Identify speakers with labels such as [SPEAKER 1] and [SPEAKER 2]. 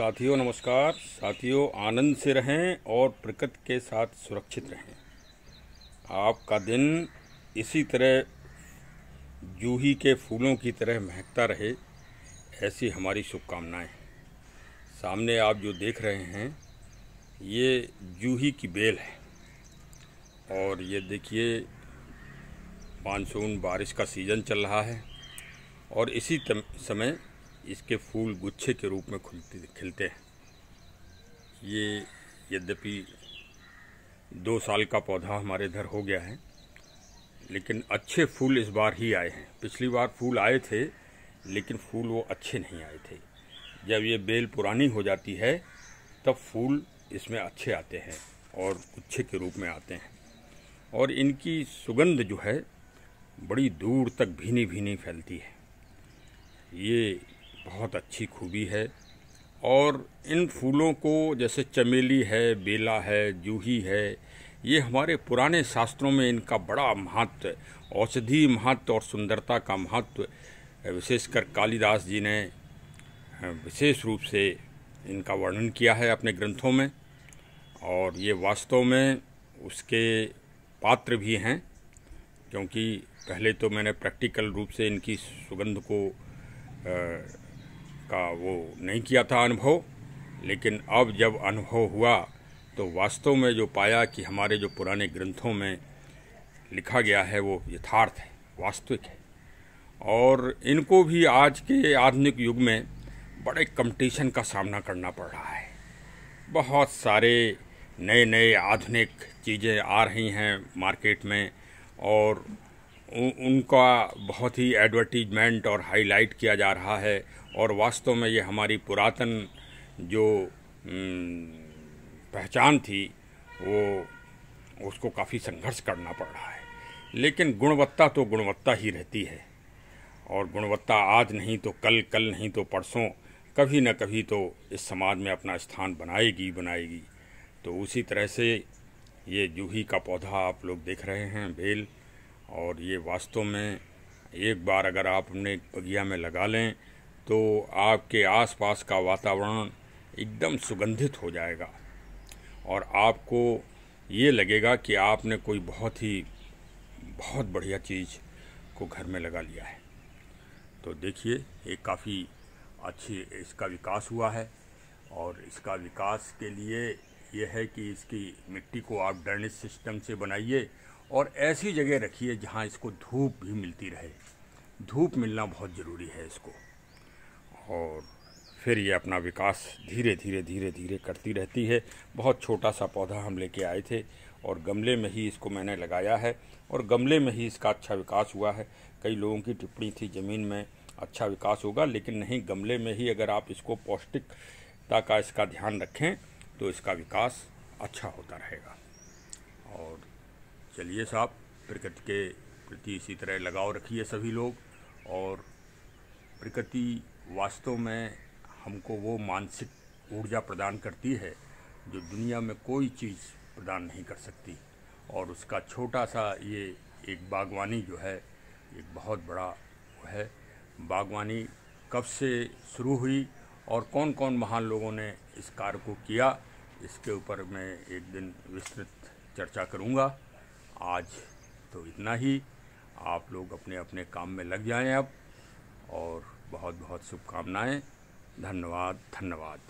[SPEAKER 1] साथियों, नमस्कार। साथियों, आनंद से रहें और प्रकृति के साथ सुरक्षित रहें। आपका दिन इसी तरह जूही के फूलों की तरह महकता रहे, ऐसी हमारी शुभकामनाएँ सामने आप जो देख रहे हैं, ये जूही की बेल है। और ये देखिए, मानसून बारिश का सीज़न चल रहा है। और इसी समय इसके फूल गुच्छे के रूप में खुलते खिलते हैं। ये यद्यपि दो साल का पौधा हमारे इधर हो गया है, लेकिन अच्छे फूल इस बार ही आए हैं। पिछली बार फूल आए थे, लेकिन फूल वो अच्छे नहीं आए थे। जब ये बेल पुरानी हो जाती है, तब फूल इसमें अच्छे आते हैं और गुच्छे के रूप में आते हैं। और इनकी सुगंध जो है, बड़ी दूर तक भीनी भीनी फैलती है। ये बहुत अच्छी खूबी है। और इन फूलों को, जैसे चमेली है, बेला है, जूही है, ये हमारे पुराने शास्त्रों में इनका बड़ा महत्व, औषधि महत्व और सुंदरता का महत्व, विशेषकर कालिदास जी ने, विशेष रूप से इनका वर्णन किया है अपने ग्रंथों में। और ये वास्तव में उसके पात्र भी हैं, क्योंकि पहले तो मैंने प्रैक्टिकल रूप से इनकी सुगंध को का वो नहीं किया था अनुभव, लेकिन अब जब अनुभव हुआ तो वास्तव में जो पाया कि हमारे जो पुराने ग्रंथों में लिखा गया है, वो यथार्थ है, वास्तविक है। और इनको भी आज के आधुनिक युग में बड़े कंपटीशन का सामना करना पड़ रहा है। बहुत सारे नए नए आधुनिक चीज़ें आ रही हैं मार्केट में, और उनका बहुत ही एडवर्टीजमेंट और हाईलाइट किया जा रहा है और वास्तव में ये हमारी पुरातन जो पहचान थी, वो, उसको काफ़ी संघर्ष करना पड़ रहा है। लेकिन गुणवत्ता तो गुणवत्ता ही रहती है। और गुणवत्ता आज नहीं तो कल कल नहीं तो परसों, कभी न कभी तो इस समाज में अपना स्थान बनाएगी बनाएगी। तो उसी तरह से ये जूही का पौधा आप लोग देख रहे हैं, बेल। और ये वास्तव में एक बार अगर आप अपने बगिया में लगा लें तो आपके आसपास का वातावरण एकदम सुगंधित हो जाएगा। और आपको ये लगेगा कि आपने कोई बहुत ही, बहुत बढ़िया चीज़ को घर में लगा लिया है। तो देखिए, ये काफ़ी अच्छी, इसका विकास हुआ है। और इसका विकास के लिए यह है कि इसकी मिट्टी को आप ड्रेनेज सिस्टम से बनाइए और ऐसी जगह रखिए जहाँ इसको धूप भी मिलती रहे। धूप मिलना बहुत ज़रूरी है इसको। और फिर ये अपना विकास धीरे धीरे धीरे धीरे करती रहती है। बहुत छोटा सा पौधा हम लेके आए थे और गमले में ही इसको मैंने लगाया है और गमले में ही इसका अच्छा विकास हुआ है। कई लोगों की टिप्पणी थी ज़मीन में अच्छा विकास होगा, लेकिन नहीं, गमले में ही अगर आप इसको पौष्टिकता का इसका ध्यान रखें तो इसका विकास अच्छा होता रहेगा। और चलिए साहब प्रकृति के प्रति इसी तरह लगाव रखिए सभी लोग और प्रकृति वास्तव में हमको वो मानसिक ऊर्जा प्रदान करती है जो दुनिया में कोई चीज़ प्रदान नहीं कर सकती। और उसका छोटा सा ये एक बागवानी जो है, एक बहुत बड़ा है। बागवानी कब से शुरू हुई और कौन कौन महान लोगों ने इस कार्य को किया, इसके ऊपर मैं एक दिन विस्तृत चर्चा करूँगा। आज तो इतना ही। आप लोग अपने अपने काम में लग जाएँ अब। और बहुत बहुत शुभकामनाएँ। धन्यवाद धन्यवाद।